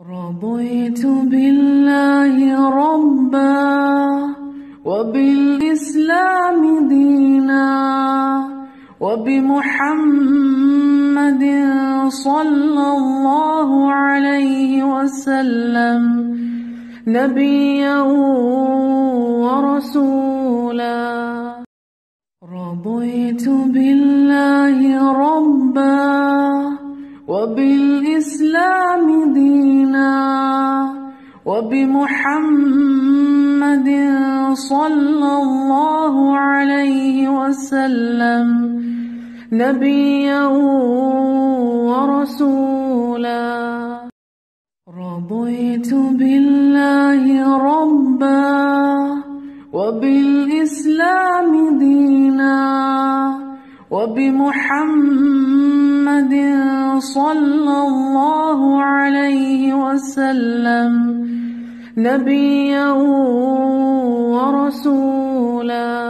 رضيت بالله ربا وبالإسلام دينا وبمحمد صلى الله عليه وسلم نبيا ورسولا. رضيت بالله ربا وبالإسلام وبمحمد صلى الله عليه وسلم نبيا ورسولا. رضيت بالله ربا وبالإسلام دينا وبمحمد صلى الله وسلم نبيا ورسولا.